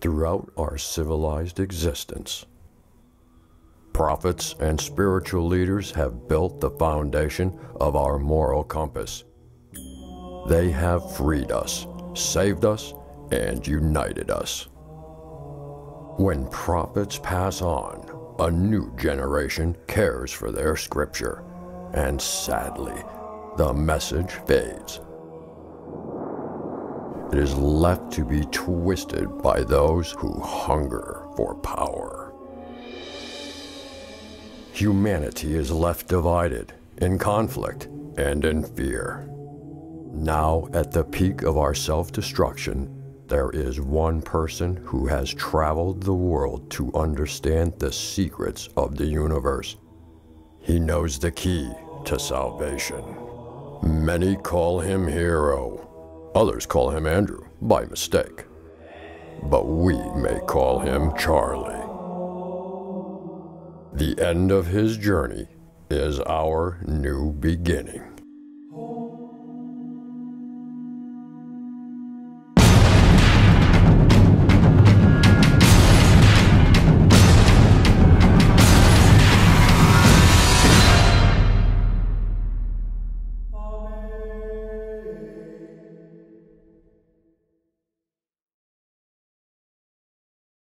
throughout our civilized existence. Prophets and spiritual leaders have built the foundation of our moral compass. They have freed us, saved us, and united us. When prophets pass on, a new generation cares for their scripture, and sadly, the message fades. It is left to be twisted by those who hunger for power. Humanity is left divided, in conflict, and in fear. Now, at the peak of our self destruction, there is one person who has traveled the world to understand the secrets of the universe. He knows the key to salvation. Many call him Hero. Others call him Andrew, by mistake. But we may call him Charlie. The end of his journey is our new beginning.